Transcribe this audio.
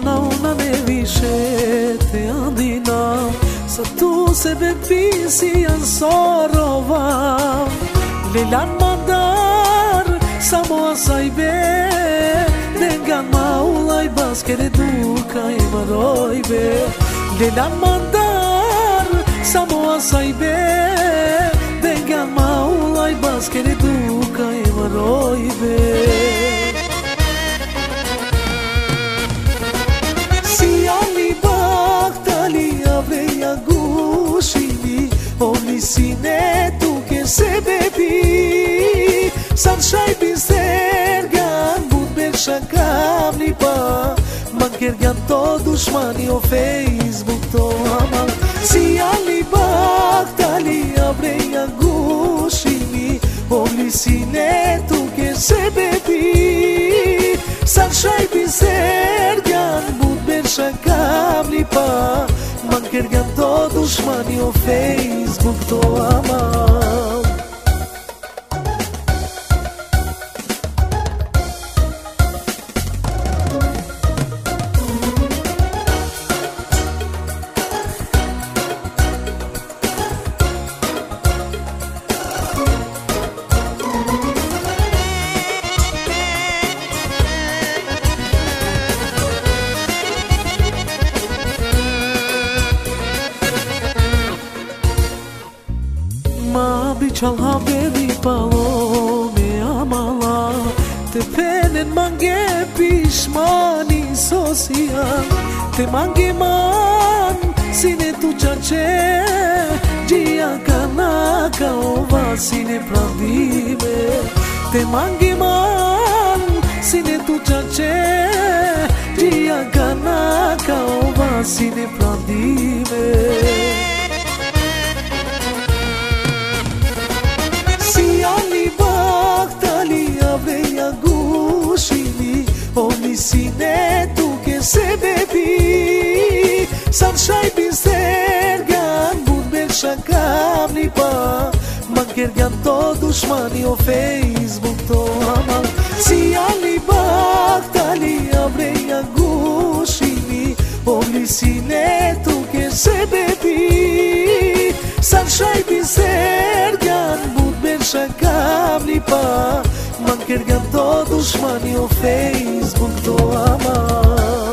toa una ne više te andina Sa tu se bepisi janë sorova Lelan mandar sa mo asaj be Dengan baskere duka i maroj be. Lelan mandar sa mo asaj be. Dengan ma ulaj baskere duka Σαν σάι πιστέργα Μπούν πέρσα καμνιπά Μα κέρια το δουσμάνι Ο φέισμπουκ το άμα. Σι άλλη μπαχταλή Αύρε η αγκούσιμη Όλοι συνέτου και σε παιδί. Σαν σάι πιστέργα Μπούν πέρσα καμνιπά Μα κέρια το δουσμάνι Ο άμα. Ma biçal haberi palo me amala Te penen mange pishmani sosia Te mange man sine tu qace Gjia kanaka ova sine Te mange man sine tu qace Gjia kanaka ova sine pravdime sine tu che se bebi? San shaj bizergan Bud bel shakam li pa Man kergan to dushmani o Facebook to amal Si ali bak tali abreja gushimi O sine tu che se bebi Todos dushman yo Facebook do aman